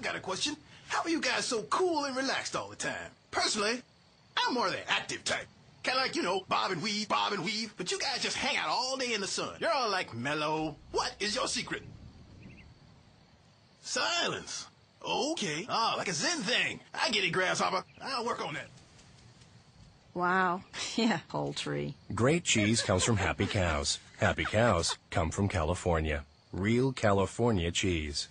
I got a question. How are you guys so cool and relaxed all the time? Personally, I'm more of the active type. Kind of like, you know, bob and weave, bob and weave. But you guys just hang out all day in the sun. You're all like mellow. What is your secret? Silence. Okay. Oh, like a Zen thing. I get it, Grasshopper. I'll work on that. Wow. Yeah, poultry. Great cheese comes from happy cows. Happy cows come from California. Real California cheese.